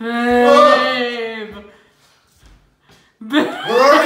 Babe. Babe.